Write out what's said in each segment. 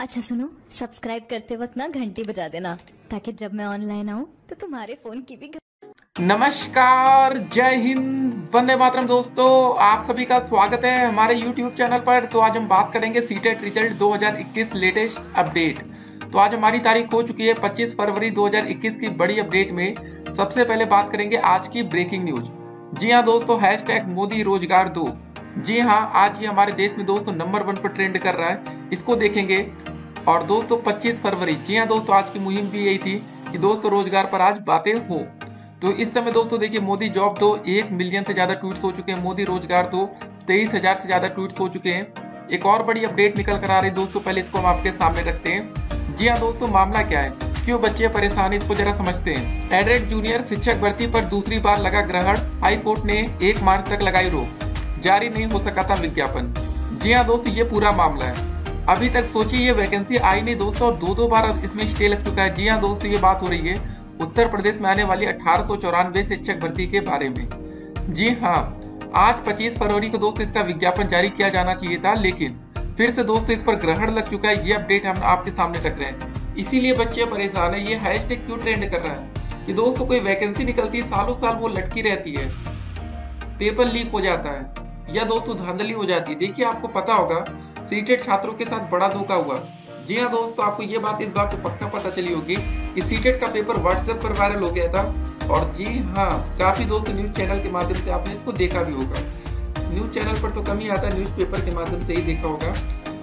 अच्छा सुनो सब्सक्राइब करते वक्त ना घंटी बजा देना, ताकि जब मैं ऑनलाइन आऊँ तो तुम्हारे फ़ोन की भी नमस्कार, जय हिंद, वंदे मातरम दोस्तों, आप सभी का स्वागत है हमारे YouTube चैनल पर। तो आज हम बात करेंगे सीटेट रिज़ल्ट 2021 लेटेस्ट अपडेट तो आज हमारी तारीख हो चुकी है 25 फरवरी 2021 की बड़ी अपडेट में। सबसे पहले बात करेंगे आज की ब्रेकिंग न्यूज़ जी हाँ दोस्तों हैश टैग मोदी रोज़गार दो। जी हाँ आज ये हमारे देश में दोस्तों नंबर वन पर ट्रेंड कर रहा है। इसको देखेंगे। और दोस्तों 25 फरवरी, जी हाँ दोस्तों, आज की मुहिम भी यही थी कि दोस्तों, रोज़गार पर आज बातें हो। तो इस समय दोस्तों, देखिए, मोदी जॉब दो एक मिलियन से ज़्यादा ट्वीट्स हो चुके हैं। मोदी रोज़गार दो तेईस हज़ार से ज़्यादा ट्वीट्स हो चुके हैं। एक और बड़ी अपडेट निकल कर आ रही दोस्तों, पहले इसको हम आपके सामने रखते हैं। जी हाँ दोस्तों, मामला क्या है? क्यों बच्चे परेशान इसको जरा समझते हैं। एडरेट जूनियर शिक्षक भर्ती पर दूसरी बार लगा ग्रहण हाई कोर्ट ने एक मार्च तक लगाई रोक। जारी नहीं हो सका था विज्ञापन। जी हाँ दोस्तों, ये पूरा मामला है। अभी तक सोचिए ये वैकेंसी आई नहीं दोस्तों, और दो दो बार अब इसमें स्टे लग चुका है। जी हाँ दोस्तों, ये बात हो रही है। उत्तर प्रदेश में आने वाली अठारह शिक्षक भर्ती के बारे में। जी हाँ आज 25 फरवरी को दोस्तों इसका विज्ञापन जारी किया जाना चाहिए था, लेकिन फिर से दोस्तों इस पर ग्रहण लग चुका है। ये अपडेट हम आपके सामने रख रहे हैं। इसीलिए बच्चे परेशान है, ये हैशटैग क्यों ट्रेंड कर रहा है? कि दोस्तों कोई वैकेंसी निकलती है सालों साल वो लटकी रहती है। पेपर लीक हो जाता है, या दोस्तों धांधली हो जाती है। देखिए, आपको पता होगा सीटेट छात्रों के साथ बड़ा धोखा हुआ। जी हाँ दोस्तों आपको ये बात इस बार को पक्का पता चली होगी कि सीटेट का पेपर व्हाट्सएप पर वायरल हो गया था। और जी हाँ काफ़ी दोस्तों न्यूज़ चैनल के माध्यम से आपने इसको देखा भी होगा। न्यूज़ चैनल पर तो कम ही आता है न्यूज़ पेपर के माध्यम से ही देखा होगा।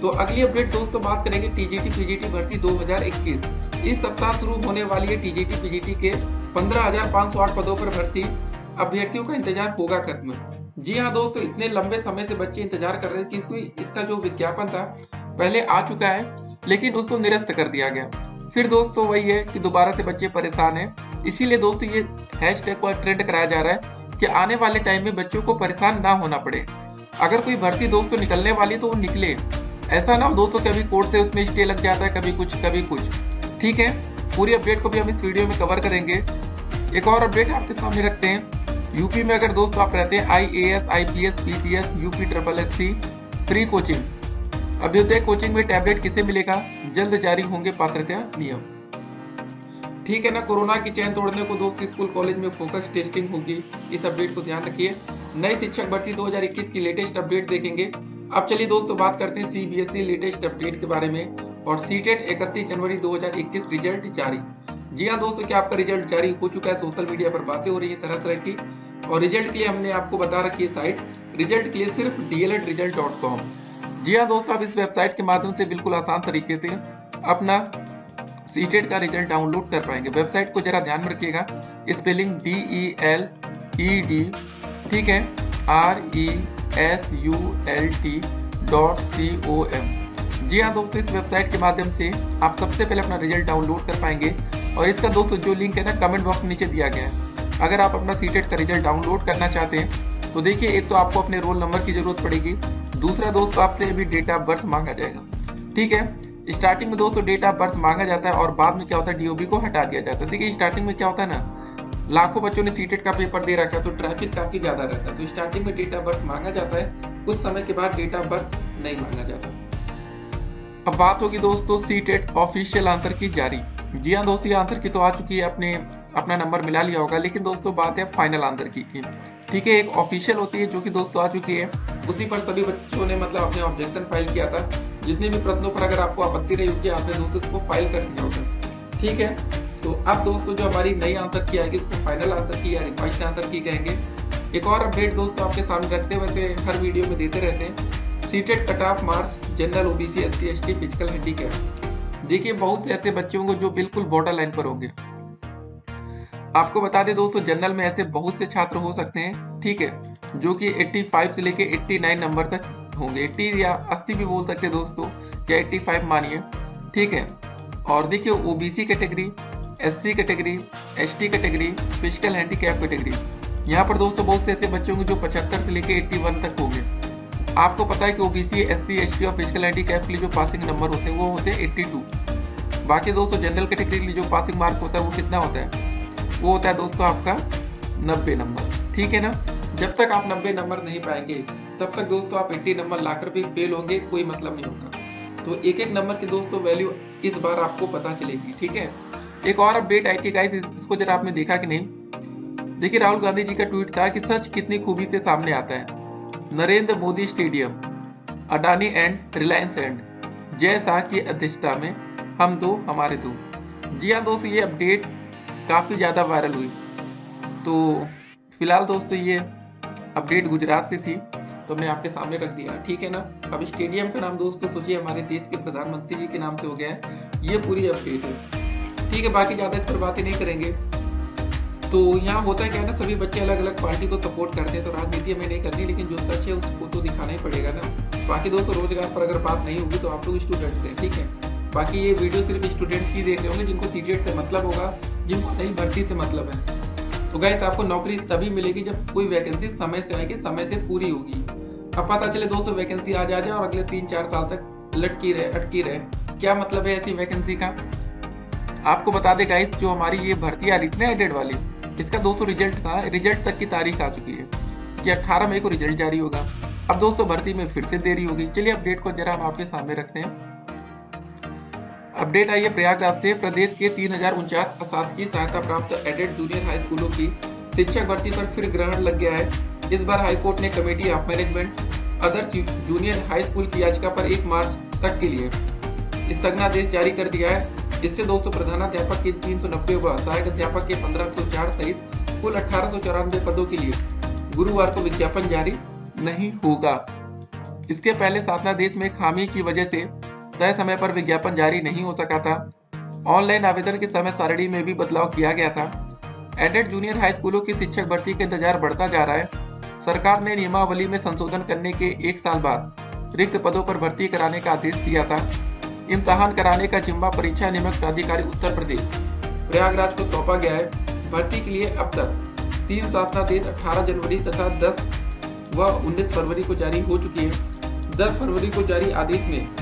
तो अगली अपडेट दोस्तों बात करेंगे टीजीटी पीजीटी भर्ती 2021 इस सप्ताह शुरू होने वाली है टीजीटी पीजीटी के 15,508 पदों पर भर्ती। अभ्यर्थियों का इंतज़ार होगा खत्म। जी हाँ दोस्तों, इतने लंबे समय से बच्चे इंतज़ार कर रहे थे कि इसका जो विज्ञापन था, पहले आ चुका है, लेकिन उसको निरस्त कर दिया गया। फिर दोस्तों वही है कि दोबारा से बच्चे परेशान हैं। इसीलिए दोस्तों ये हैश टैग को ट्रेंड कराया जा रहा है कि आने वाले टाइम में बच्चों को परेशान ना होना पड़े। अगर कोई भर्ती दोस्तों निकलने वाली तो वो निकले। ऐसा ना हो दोस्तों कभी कोर्ट से उसमें स्टे लग जाता है, कभी कुछ कभी कुछ। ठीक है? पूरी अपडेट को भी हम इस वीडियो में कवर करेंगे। एक और अपडेट आपके सामने रखते हैं। यूपी में अगर दोस्तों आप रहते हैं I A S I P S P C S UP triple S C free coaching Abhyuday coaching में टैबलेट किसे मिलेगा? जल्द जारी होंगे पात्रता नियम। ठीक है ना, कोरोना की चैन तोड़ने को दोस्त स्कूल, कॉलेज में फोकस टेस्टिंग होगी। इस अपडेट को ध्यान रखिए। नई शिक्षक भर्ती 2021 की लेटेस्ट अपडेट देखेंगे। अब चलिए दोस्तों, बात करते हैं सीबीएसई लेटेस्ट अपडेट के बारे में और सीटेट इकतीस जनवरी 2021 रिज़ल्ट जारी। जी हाँ दोस्तों, क्या आपका रिज़ल्ट जारी हो चुका है? सोशल मीडिया पर बातें हो रही है तरह तरह की। और रिज़ल्ट के लिए हमने आपको बता रखी है साइट। रिज़ल्ट के लिए सिर्फ़ कॉम जी हाँ दोस्तों, आप इस वेबसाइट के माध्यम से बिल्कुल आसान तरीके से अपना सीटेड का रिज़ल्ट डाउनलोड कर पाएँगे। वेबसाइट को जरा ध्यान में रखिएगा। Spelling D E L E D ठीक है? R E S U L T dot C O M जी हाँ दोस्तों, इस वेबसाइट के माध्यम से आप सबसे पहले अपना रिज़ल्ट डाउनलोड कर पाएँगे। और इसका दोस्तों, जो लिंक है ना, कमेंट बॉक्स नीचे दिया गया है। अगर आप अपना सीटेट का रिज़ल्ट डाउनलोड करना चाहते हैं तो देखिए, एक तो आपको अपने रोल नंबर की ज़रूरत पड़ेगी, दूसरा दोस्तों आपसे अभी डेट ऑफ़ बर्थ मांगा जाएगा, ठीक है? स्टार्टिंग में दोस्तों डेट ऑफ़ बर्थ मांगा जाता है और बाद में क्या होता है डीओबी को हटा दिया जाता है। देखिए स्टार्टिंग में क्या होता है ना, लाखों बच्चों ने सीटेट का पेपर दे रखा है तो ट्रैफ़िक काफ़ी ज़्यादा रहता है। तो स्टार्टिंग में डेट ऑफ़ बर्थ मांगा जाता है, कुछ समय के बाद डेट ऑफ़ बर्थ नहीं मांगा जाता। अब बात होगी दोस्तों सीटेट ऑफिशियल आंसर की, जारी। जी हाँ दोस्तों, ये आंसर की तो आ चुकी है अपने अपना नंबर मिला लिया होगा, लेकिन दोस्तों बात है फाइनल आंसर की की। ठीक है, एक ऑफिशियल होती है जो कि दोस्तों आ चुकी है। उसी पर सभी बच्चों ने मतलब अपने ऑब्जेक्शन फ़ाइल किया था। जितने भी प्रश्नों पर अगर आपको आपत्ति रही होगी, आपने दोस्तों उसको फ़ाइल कर दिया होगा। ठीक है तो अब दोस्तों जो हमारी नई आंसर की आएगी उसको फाइनल आंसर की या रिवाइज आंसर की कहेंगे। एक और अपडेट दोस्तों आपके सामने रखते हैं, वैसे हर वीडियो में देते रहते हैं। Seated cut off marks general OBC S C S T physical handicap देखिए, बहुत से ऐसे बच्चे होंगे जो बिल्कुल बॉर्डर लाइन पर होंगे। आपको बता दें दोस्तों जनरल में ऐसे बहुत से छात्र हो सकते हैं, ठीक है, जो कि 85 से लेके 89 नंबर तक होंगे। 80 या 80 भी बोल सकते दोस्तों या 85 मानिए, ठीक है। और देखिए OBC category SC category ST category physical handicap category यहाँ पर दोस्तों, बहुत से ऐसे बच्चे होंगे जो 75 से लेके 81 तक होंगे। आपको पता है कि ओ ओबीसी एससी एसटी और फ़िज़िकल हैंडीकैप के लिए जो पासिंग नंबर होते हैं, वो होते हैं 82 बाकी दोस्तों जनरल कैटेगरी के लिए जो पासिंग मार्क होता है, वो कितना होता है? वो होता है दोस्तों आपका नब्बे नंबर। ठीक है ना? जब तक आप नब्बे नंबर नहीं पाएँगे, तब तक दोस्तों आप एट्टी नंबर लाकर भी फेल होंगे, कोई मतलब नहीं होगा। तो एक एक नंबर की दोस्तों वैल्यू इस बार आपको पता चलेगी, ठीक है? एक और अपडेट आई थी गाइस इसको जरा आपने देखा कि नहीं? देखिए, राहुल गांधी जी का ट्वीट था कि सच कितनी खूबी से सामने आता है। Narendra Modi stadium, Adani and Reliance and. Jay Shah की अध्यक्षता में हम दो, हमारे दो। जी हाँ दोस्तों, ये अपडेट काफ़ी ज़्यादा वायरल हुई। तो फ़िलहाल दोस्तों ये अपडेट गुजरात से थी तो मैं आपके सामने रख दिया। ठीक है ना? अब स्टेडियम का नाम दोस्तों सोचिए, हमारे देश के प्रधानमंत्री जी के नाम से हो गया है। ये पूरी अपडेट है। ठीक है, बाकी ज़्यादा इस पर बातें नहीं करेंगे। तो यहाँ होता है क्या ना, सभी बच्चे अलग अलग पार्टी को सपोर्ट करते हैं तो राजनीति हमें नहीं करनी, लेकिन जो सच है उसको तो दिखाना ही पड़ेगा ना। बाकी दोस्तों, रोज़गार पर अगर बात नहीं होगी तो आप लोग स्टूडेंट्स हैं, ठीक है? बाकी ये वीडियो सिर्फ़ स्टूडेंट्स ही देख रहे होंगे, जिनको सी से मतलब होगा, जिनको नई भर्ती से मतलब है। तो गैस आपको नौकरी तभी मिलेगी जब कोई वैकेंसी समय से आएगी समय से पूरी होगी। अब पता चले दोस्तों वैकेंसी आ जाए और अगले तीन चार साल तक लटकी रहे, अटकी रहे। क्या मतलब है ऐसी वैकेंसी का? आपको बता दे गाइस जो हमारी ये भर्ती आ रही थी ना एडेड वाली, इसका दोस्तों रिज़ल्ट था रिज़ल्ट तक की तारीख आ चुकी है कि 18 मई को रिज़ल्ट जारी होगा। अब दोस्तों, भर्ती में फिर से देरी होगी। चलिए अपडेट को जरा हम आपके सामने रखते हैं। अपडेट आई है प्रयागराज से। प्रदेश के तीन हज़ार उनचास अशासकीय सहायता प्राप्त एडेड जूनियर हाई स्कूलों की शिक्षक भर्ती पर फिर ग्रहण लग गया है। इस बार हाईकोर्ट ने committee of management, other junior high school की याचिका पर एक मार्च तक के लिए स्थगनादेश जारी कर दिया है। इससे सौ प्रधानाध्यापक के तीन सौ नब्बे व सहायक अध्यापक के पंद्रह सौ चार सहित कुल अठारह सौ चौरानवे पदों के लिए गुरुवार को विज्ञापन जारी नहीं होगा। इसके पहले शासनादेश में खामी की वजह से तय समय पर विज्ञापन जारी नहीं हो सका था। ऑनलाइन आवेदन के समय सारणी में भी बदलाव किया गया था। एडेड जूनियर हाई स्कूलों की शिक्षक भर्ती का इंतज़ार बढ़ता जा रहा है। सरकार ने नियमावली में संशोधन करने के एक साल बाद रिक्त पदों पर भर्ती कराने का आदेश दिया था। इम्तहान कराने का जिम्मा परीक्षा नियमक प्राधिकारी उत्तर प्रदेश। प्रयागराज को सौंपा गया है। भर्ती के लिए अब तक तीन शासनादेश 18 जनवरी तथा 10 व 19 फरवरी को जारी हो चुकी है। 10 फरवरी को जारी आदेश में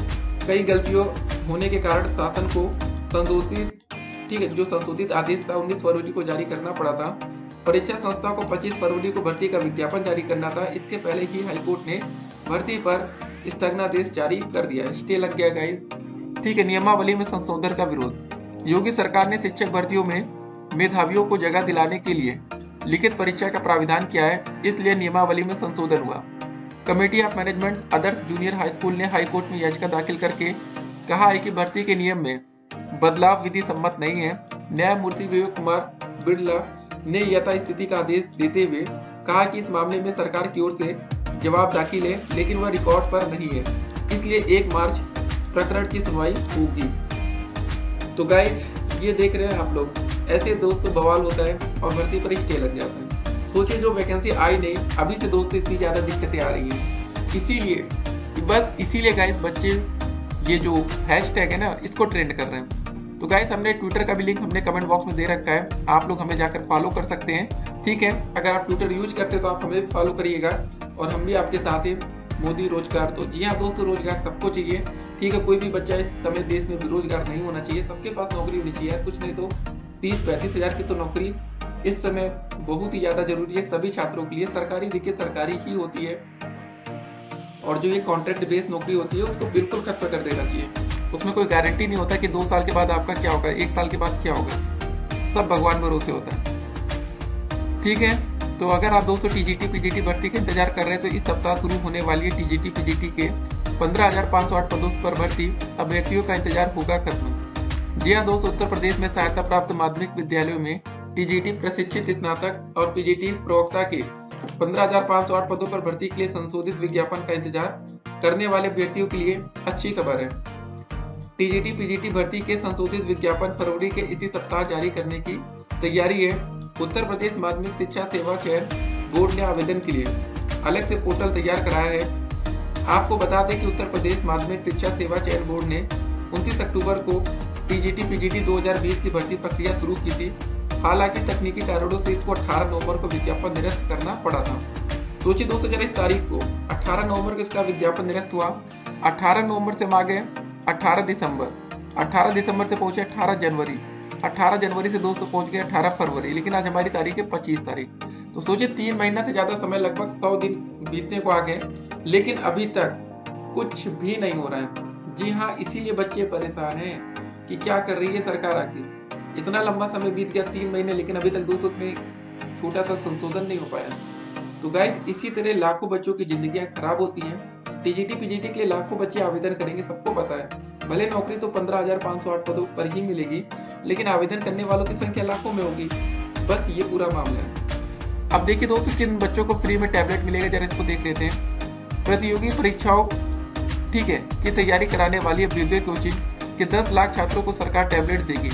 कई गलतियों होने के कारण शासन को संशोधित, ठीक है, जो संशोधित आदेश था 19 फरवरी को जारी करना पड़ा था। परीक्षा संस्था को 25 फरवरी को भर्ती का विज्ञापन जारी करना था। इसके पहले ही हाईकोर्ट ने भर्ती पर स्थगनादेश जारी कर दिया। स्टे लग गया गाइस ठीक है, नियमावली में संशोधन का विरोध। योगी सरकार ने शिक्षक भर्तियों में मेधावियों को जगह दिलाने के लिए लिखित परीक्षा का प्राविधान किया है, इसलिए नियमावली में संशोधन हुआ। Committee of management Adarsh junior high school ने हाईकोर्ट में याचिका दाखिल करके कहा है कि भर्ती के नियम में बदलाव विधि सम्मत नहीं है। न्यायमूर्ति विवेक कुमार बिड़ला ने यथा स्थिति का आदेश देते हुए कहा कि इस मामले में सरकार की ओर से जवाब दाखिल है, लेकिन वह रिकॉर्ड पर नहीं है। इसलिए एक मार्च प्रकरण की सुनवाई होगी। तो गाइज़ ये देख रहे हैं आप लोग। ऐसे दोस्तों बवाल होता है और भर्ती पर स्टे लग जाता है। सोचिए, जो वैकेंसी आई नहीं, अभी से दोस्तों इतनी ज़्यादा दिक्कतें आ रही हैं। इसीलिए, बस इसीलिए गाइस बच्चे, ये जो हैश है ना, इसको ट्रेंड कर रहे हैं। तो गाइस हमने ट्विटर का भी लिंक हमने कमेंट बॉक्स में दे रखा है। आप लोग हमें जाकर फॉलो कर सकते हैं। ठीक है? अगर आप ट्विटर यूज़ करते हैं तो आप हमें फॉलो करिएगा। और हम भी आपके साथ ही। मोदी रोज़गार तो जी हाँ दोस्तों रोज़गार सबको चाहिए। ठीक है? कोई भी बच्चा इस समय देश में बेरोजगार नहीं होना चाहिए। सबके पास नौकरी होनी चाहिए। कुछ नहीं तो तीस पैंतीस हज़ार की तो नौकरी इस समय बहुत ही ज़्यादा ज़रूरी है सभी छात्रों के लिए। सरकारी, देखिए, सरकारी ही होती है। और जो ये कॉन्ट्रैक्ट बेस्ड नौकरी होती है, उसको बिल्कुल खत्म कर देना चाहिए। उसमें कोई गारंटी नहीं होता कि दो साल के बाद आपका क्या होगा, एक साल के बाद क्या होगा। सब भगवान भरोसे होता है। ठीक है? तो अगर आप दोस्तों टीजीटी पीजीटी भर्ती का इंतज़ार कर रहे हैं तो इस सप्ताह शुरू होने वाली है टीजीटी पीजीटी के पंद्रह हज़ार पाँच सौ आठ पदों पर भर्ती। अभ्यर्थियों का इंतज़ार होगा खत्म। जी हाँ दोस्तों, उत्तर प्रदेश में सहायता प्राप्त माध्यमिक विद्यालयों में टीजीटी प्रशिक्षित स्नातक और पीजीटी प्रवक्ता के पंद्रह हज़ार पाँच सौ आठ पदों पर भर्ती के लिए संशोधित विज्ञापन का इंतज़ार करने वाले अभ्यर्थियों के लिए अच्छी खबर है। टीजीटी पीजीटी भर्ती के संशोधित विज्ञापन फरवरी के इसी सप्ताह जारी करने की तैयारी है। उत्तर प्रदेश माध्यमिक शिक्षा सेवा चयन बोर्ड ने आवेदन के लिए अलग से पोर्टल तैयार कराया है। आपको बता दें कि उत्तर प्रदेश माध्यमिक शिक्षा सेवा चयन बोर्ड ने 29 अक्टूबर को टीजीटी पीजीटी 2020 की भर्ती प्रक्रिया शुरू की थी। हालाँकि तकनीकी कारणों से इसको 18 नवंबर को विज्ञापन निरस्त करना पड़ा था। सोचिए दोस्तों जरा इस तारीख को 18 नवंबर को इसका विज्ञापन निरस्त हुआ। 18 नवंबर से मांगे 18 दिसंबर। 18 दिसंबर से पहुँचे 18 जनवरी। 18 जनवरी से दोस्तों पहुँच गए 18 फरवरी, लेकिन आज हमारी तारीख है 25 तारीख। तो सोचिए तीन महीना से ज़्यादा समय लगभग सौ दिन बीतने को आ गए, लेकिन अभी तक कुछ भी नहीं हो रहा है। जी हाँ इसीलिए बच्चे परेशान हैं कि क्या कर रही है सरकार आखिर। इतना लंबा समय बीत गया तीन महीने, लेकिन अभी तक दो में छोटा सा संशोधन नहीं हो पाया। तो गाइस इसी तरह लाखों बच्चों की जिंदगियाँ खराब होती हैं। टीजीटी पीजीटी के लिए लाखों बच्चे आवेदन करेंगे, सबको पता है। भले नौकरी तो पंद्रह हज़ार पाँच सौ आठ पदों पर ही मिलेगी, लेकिन आवेदन करने वालों की संख्या लाखों में होगी। बस ये पूरा मामला है। अब देखिए दोस्तों, किन बच्चों को फ्री में टैबलेट मिलेगा, जरा इसको देख लेते हैं। प्रतियोगी परीक्षाओं, ठीक है, की तैयारी कराने वाली अभ्युदय कोचिंग के 10 लाख छात्रों को सरकार टैबलेट देगी।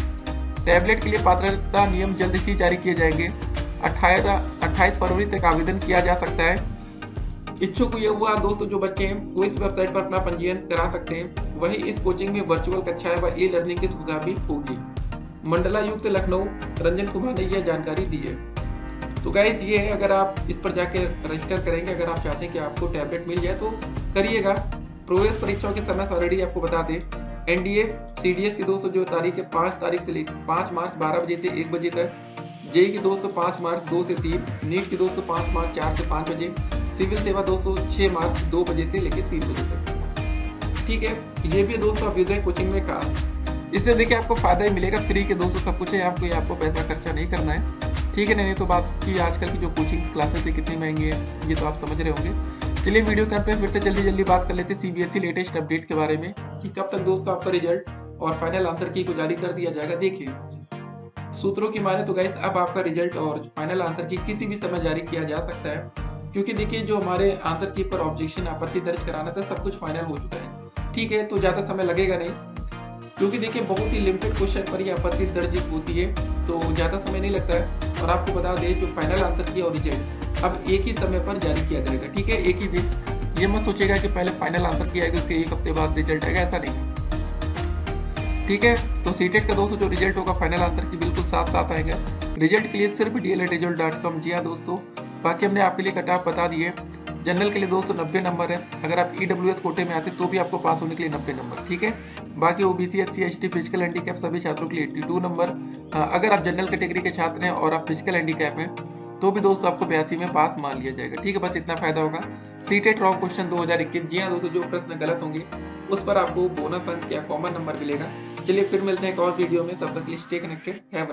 टैबलेट के लिए पात्रता नियम जल्द ही जारी किए जाएँगे। अट्ठाईस फरवरी तक आवेदन किया जा सकता है। इच्छुक ये हुआ दोस्तों जो बच्चे हैं, वो इस वेबसाइट पर अपना पंजीयन करा सकते हैं। वही इस कोचिंग में वर्चुअल कक्षाएँ व ई लर्निंग की सुविधा भी होगी। मंडलायुक्त लखनऊ, रंजन कुमार ने यह जानकारी दी है। तो गाइज़ ये है, अगर आप इस पर जाके रजिस्टर करेंगे, अगर आप चाहते हैं कि आपको टैबलेट मिल जाए तो करिएगा। प्रवेश परीक्षाओं के समय ऑलरेडी आपको बता दें। एनडीए सीडीएस की दोस्तों जो तारीख है, पाँच तारीख से लेकर पाँच मार्च बारह बजे से एक बजे तक। जेई की दोस्तों पाँच मार्च दो से तीन नीट की दोस्तों पाँच मार्च चार से पाँच बजे, सिविल सेवा दोस्तों छः मार्च दो बजे से लेकर तीन बजे तक। ठीक है, ये भी दोस्तों अभ्युदय कोचिंग में कहा इससे देखिए आपको फ़ायदा ही मिलेगा, फ्री के दोस्तों सब कुछ है, आपको ये आपको पैसा खर्चा नहीं करना है। ठीक है, नहीं तो बात की आजकल की जो कोचिंग क्लासेस है, कितनी महँगी है, ये तो आप समझ रहे होंगे। चलिए वीडियो के में फिर से जल्दी जल्दी बात कर लेते हैं सीबीएसई लेटेस्ट अपडेट के बारे में कि कब तक दोस्तों आपका रिज़ल्ट और फाइनल आंसर की को जारी कर दिया जाएगा, देखिए। सूत्रों की माने तो गाइस अब आपका रिज़ल्ट और फाइनल आंसर की किसी भी समय जारी किया जा सकता है, क्योंकि देखिए जो हमारे आंसर की पर ऑब्जेक्शन आपत्ति दर्ज कराना था, सब कुछ फाइनल हो चुका है। ठीक है तो ज़्यादा समय लगेगा नहीं, क्योंकि देखिए बहुत ही लिमिटेड क्वेश्चन पर ही आपत्ति दर्ज होती है तो ज़्यादा समय नहीं लगता है। और आपको बता दें, जो फाइनल आंसर की और रिज़ल्ट अब एक ही समय पर जारी किया जाएगा, ठीक है? एक ही दिन ये मत सोचेगा कि पहले फाइनल आंसर किया आएगा उसके एक हफ़्ते बाद रिज़ल्ट आएगा, ऐसा नहीं ठीक है? तो सीटेट का दोस्तों, जो रिज़ल्ट होगा फाइनल आंसर की बिल्कुल साथ साथ आएगा। रिज़ल्ट के लिए सिर्फ़ D L result dot com जी हाँ दोस्तों, बाकी हमने आपके लिए कट ऑफ़ बता दिए। जनरल के लिए दोस्तों, नब्बे नंबर है। अगर आप ई डब्ल्यू एस कोटे में आते तो भी आपको पास होने के लिए नब्बे नंबर, ठीक है? बाकी O B C S C H T physical handicap सभी छात्रों के लिए एट्टी टू नंबर अगर आप जनरल कैटेगरी के छात्र हैं और आप फ़िज़िकल हैंडीकैप हैं तो भी दोस्तों आपको बयासी में पास मान लिया जाएगा। ठीक है, बस इतना फ़ायदा होगा। सीटेट रॉन्ग क्वेश्चन दो हज़ार इक्कीस। जी हाँ दोस्तों, जो प्रश्न गलत होंगे, उस पर आपको बोनस अंक या कॉमन नंबर मिलेगा। चलिए फिर मिलते हैं एक और वीडियो में। तब तक स्टे कनेक्टेड है